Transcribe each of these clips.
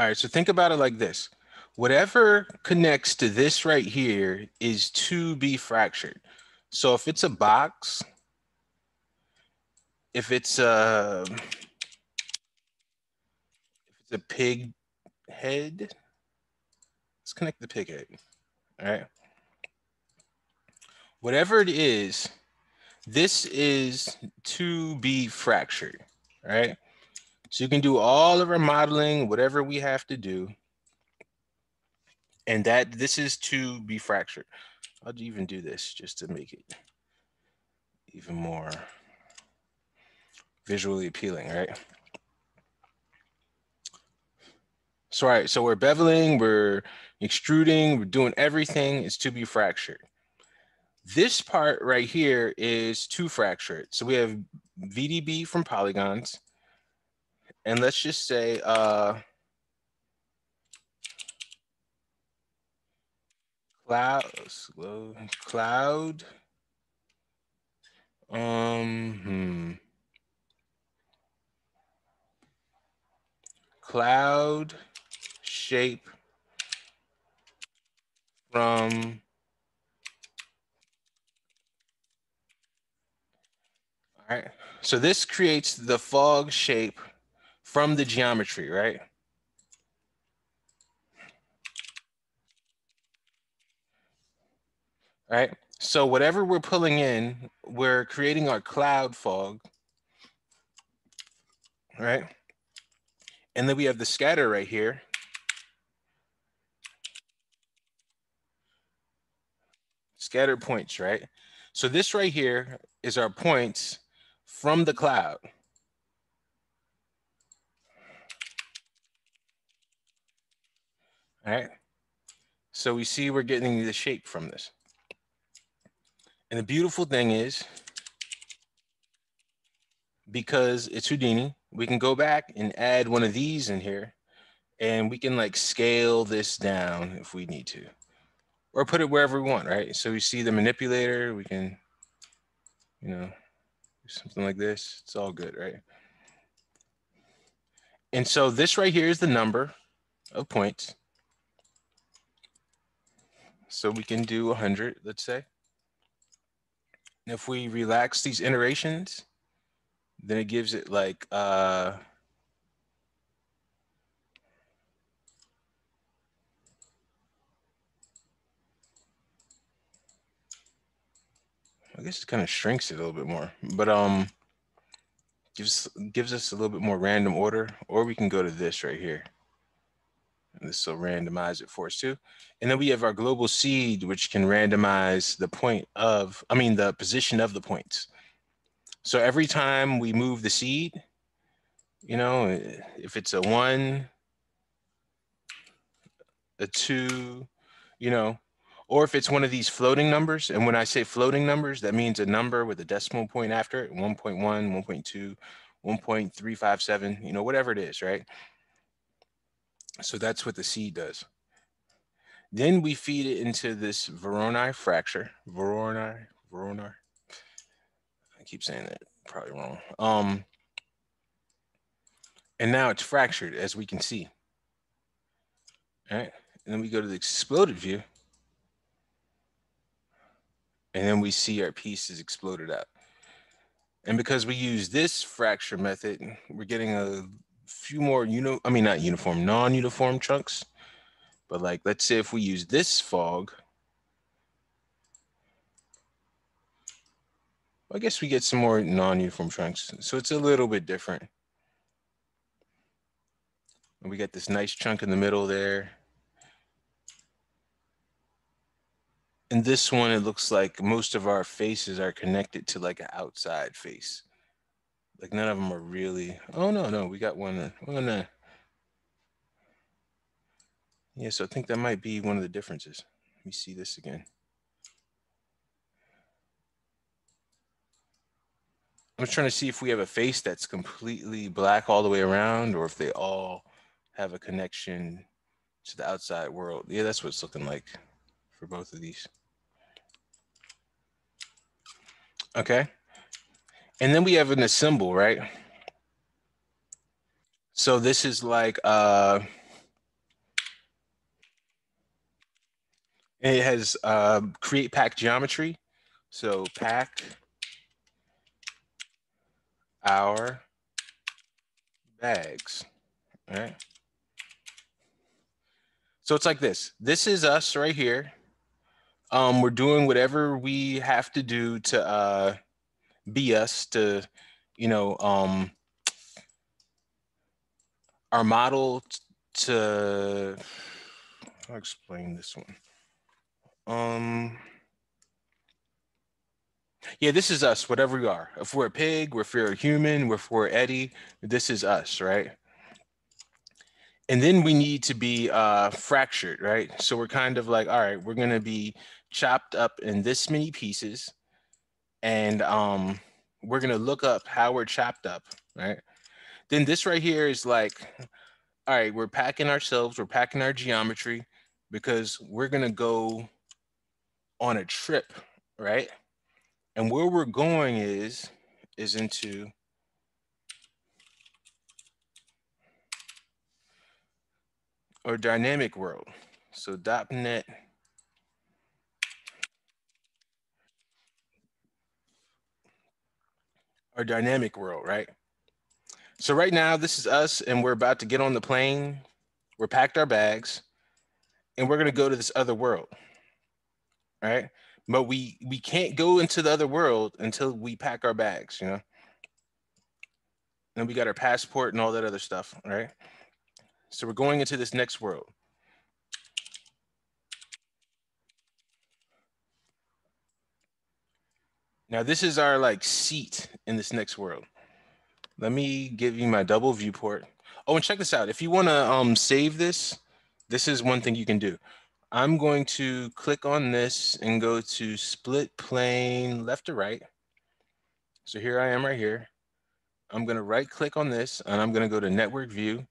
All right, so think about it like this. Whatever connects to this right here is to be fractured. So if it's a box, if it's a if it's a pig head, let's connect the pig head. All right. Whatever it is, this is to be fractured. All right. So you can do all of our modeling, whatever we have to do. And that this is to be fractured. I'll even do this just to make it even more visually appealing, right? So, all right, so we're beveling, we're extruding, we're doing everything is to be fractured. This part right here is to fracture it. So we have VDB from polygons, and let's just say uh, cloud, cloud, um, hmm. cloud shape from all right so this creates the fog shape from the geometry, right? Right. So whatever we're pulling in, we're creating our cloud fog, right? And then we have the scatter right here. Scatter points, right? So this right here is our points from the cloud. All right. So we see we're getting the shape from this. And the beautiful thing is, because it's Houdini, we can go back and add one of these in here and we can like scale this down if we need to or put it wherever we want, right? So we see the manipulator, we can, you know, something like this. It's all good, right? And so this right here is the number of points. So we can do 100, let's say. And if we relax these iterations, then it gives it like, uh, I guess it kind of shrinks it a little bit more, but um, gives gives us a little bit more random order, or we can go to this right here. This will randomize it for us too. And then we have our global seed, which can randomize the point of, I mean, the position of the points. So every time we move the seed, you know, if it's a one, a two, you know, or if it's one of these floating numbers. And when I say floating numbers, that means a number with a decimal point after it, 1.1, 1.2, 1.357, you know, whatever it is, right? So that's what the seed does. Then we feed it into this Voronoi fracture. Voronoi, Voronoi. I keep saying that probably wrong. Um, and now it's fractured as we can see. All right. And then we go to the exploded view. And then we see our pieces exploded out. And because we use this fracture method, we're getting a few more, you know, I mean, not uniform, non-uniform chunks. But like, let's say if we use this fog, I guess we get some more non-uniform chunks. So it's a little bit different. And we get this nice chunk in the middle there. In this one, it looks like most of our faces are connected to like an outside face. Like none of them are really. Oh no, no, we got one. One. Uh, yeah, so I think that might be one of the differences. Let me see this again. I'm just trying to see if we have a face that's completely black all the way around or if they all have a connection to the outside world. Yeah, that's what it's looking like for both of these. Okay. And then we have an assemble, right? So this is like, uh, it has uh, create pack geometry. So pack our bags, all right? So it's like this. This is us right here. Um, we're doing whatever we have to do to uh, be us to, you know, um, our model to I'll explain this one. Um, yeah, this is us, whatever we are. If we're a pig, if we're a human, if we're for Eddie, this is us, right? And then we need to be uh, fractured, right? So we're kind of like, all right, we're gonna be chopped up in this many pieces, and um, we're gonna look up how we're chopped up, right? Then this right here is like, all right, we're packing ourselves, we're packing our geometry because we're gonna go on a trip, right? And where we're going is is into or dynamic world. So DOP net dynamic world, right? So right now, this is us, and we're about to get on the plane. We're packed our bags, and we're gonna go to this other world, right? But we we can't go into the other world until we pack our bags, you know. And we got our passport and all that other stuff, right? So we're going into this next world. Now this is our like seat in this next world. Let me give you my double viewport. Oh, and check this out. If you want to um, save this, this is one thing you can do. I'm going to click on this and go to split plane left to right. So here I am right here. I'm going to right click on this and I'm going to go to network view.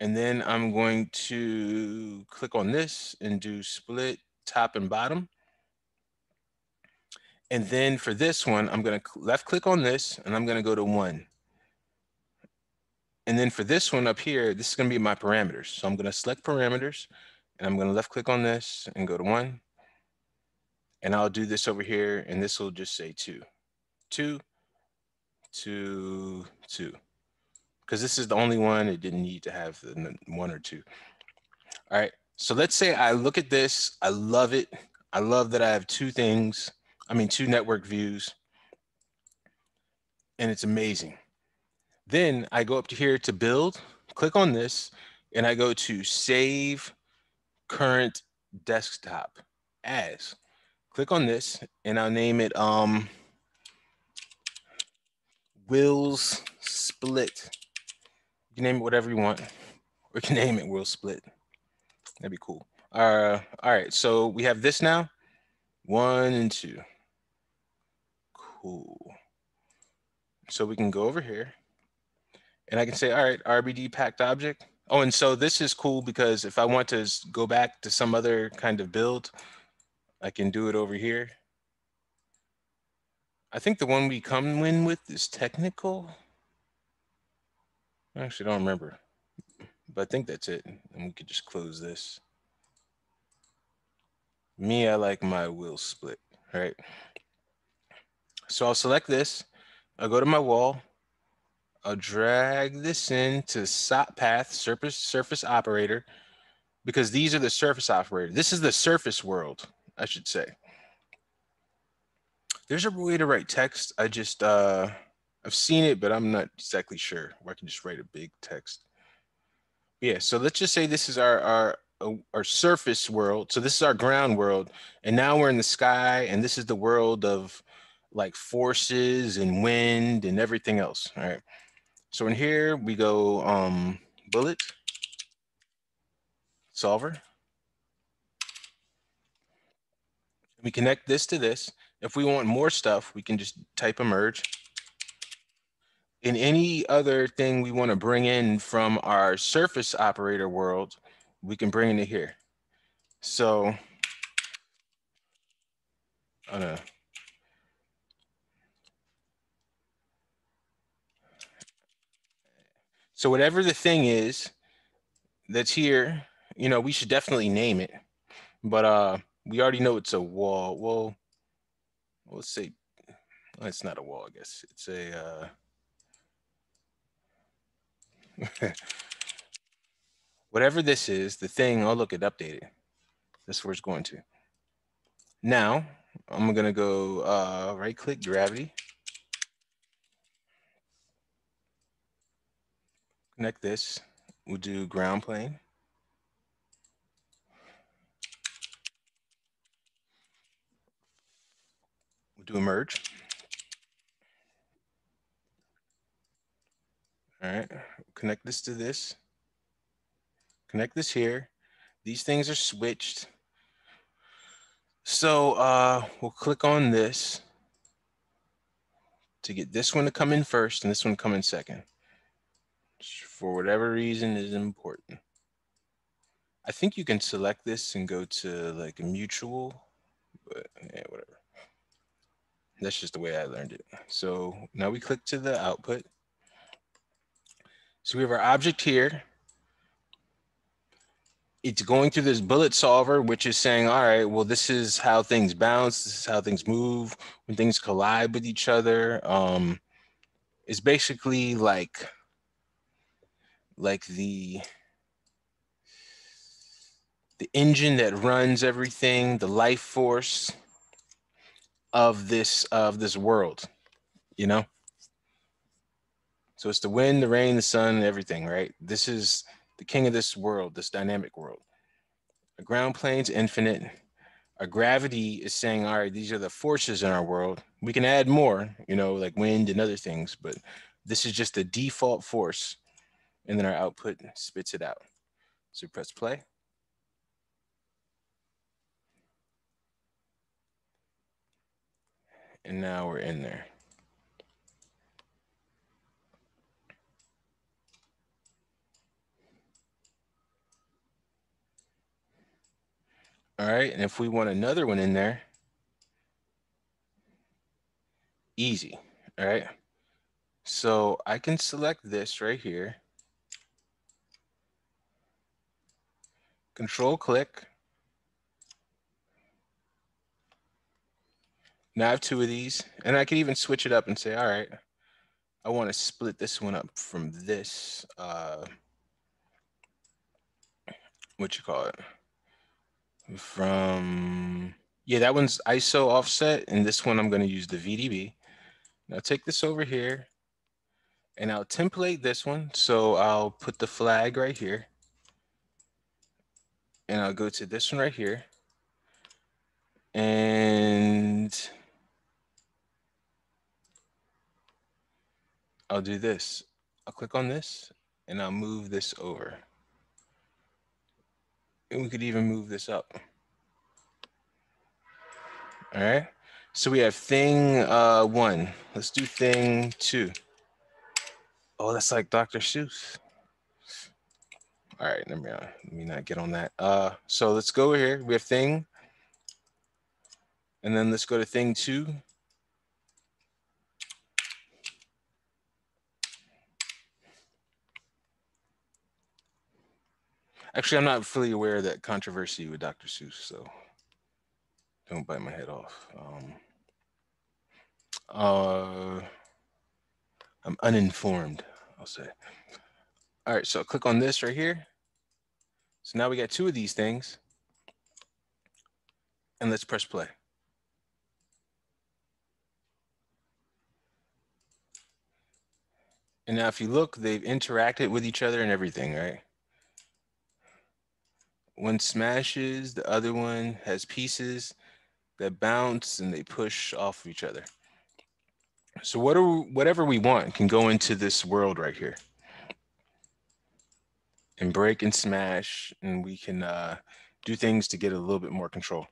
And then I'm going to click on this and do split top and bottom. And then for this one, I'm going to left click on this and I'm going to go to one. And then for this one up here, this is going to be my parameters. So I'm going to select parameters and I'm going to left click on this and go to one. And I'll do this over here and this will just say two, two, two, two because this is the only one it didn't need to have the one or two. All right, so let's say I look at this, I love it. I love that I have two things, I mean, two network views, and it's amazing. Then I go up to here to build, click on this, and I go to save current desktop as. Click on this, and I'll name it um, Wills Split you can name it whatever you want. We can name it Will Split. That'd be cool. Uh, all right, so we have this now. One and two. Cool. So we can go over here and I can say, all right, RBD packed object. Oh, and so this is cool because if I want to go back to some other kind of build, I can do it over here. I think the one we come in with is technical. I actually don't remember, but I think that's it. And we could just close this. Me, I like my will split, right? So I'll select this. I'll go to my wall. I'll drag this in to SOP path, surface, surface operator, because these are the surface operator. This is the surface world, I should say. There's a way to write text. I just, uh, I've seen it, but I'm not exactly sure. Or I can just write a big text. Yeah, so let's just say this is our our our surface world. So this is our ground world, and now we're in the sky, and this is the world of like forces and wind and everything else. All right. So in here we go um, bullet solver. We connect this to this. If we want more stuff, we can just type emerge. merge in any other thing we want to bring in from our surface operator world, we can bring it here. So, I don't So whatever the thing is that's here, you know, we should definitely name it. But uh, we already know it's a wall. Well, let's say it's not a wall, I guess. It's a uh, whatever this is, the thing, oh look, it updated. That's where it's going to. Now, I'm gonna go uh, right click gravity. Connect this, we'll do ground plane. We'll do a merge. All right, connect this to this. Connect this here. These things are switched. So uh, we'll click on this to get this one to come in first and this one come in second. For whatever reason is important. I think you can select this and go to like a mutual, but yeah, whatever. That's just the way I learned it. So now we click to the output. So we have our object here. It's going through this bullet solver, which is saying, all right, well, this is how things bounce. This is how things move when things collide with each other. Um, it's basically like, like the, the engine that runs everything, the life force of this, of this world, you know? So it's the wind, the rain, the sun, everything, right? This is the king of this world, this dynamic world. A ground plane's infinite. Our gravity is saying, all right, these are the forces in our world. We can add more, you know, like wind and other things, but this is just the default force. And then our output spits it out. So press play. And now we're in there. All right, and if we want another one in there, easy, all right? So I can select this right here. Control click. Now I have two of these, and I can even switch it up and say, all right, I want to split this one up from this, uh, what you call it? from, yeah, that one's ISO offset. And this one, I'm going to use the VDB. Now take this over here and I'll template this one. So I'll put the flag right here and I'll go to this one right here and I'll do this. I'll click on this and I'll move this over. And we could even move this up. All right. So we have thing uh, one. Let's do thing two. Oh, that's like Dr. Seuss. All right, let me, uh, let me not get on that. Uh, so let's go here. We have thing. And then let's go to thing two. Actually, I'm not fully aware of that controversy with Dr. Seuss, so don't bite my head off. Um, uh, I'm uninformed, I'll say. All right, so click on this right here. So now we got two of these things. And let's press play. And now if you look, they've interacted with each other and everything, right? one smashes, the other one has pieces that bounce and they push off of each other. So whatever, whatever we want can go into this world right here and break and smash and we can uh, do things to get a little bit more control.